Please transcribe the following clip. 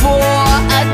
for a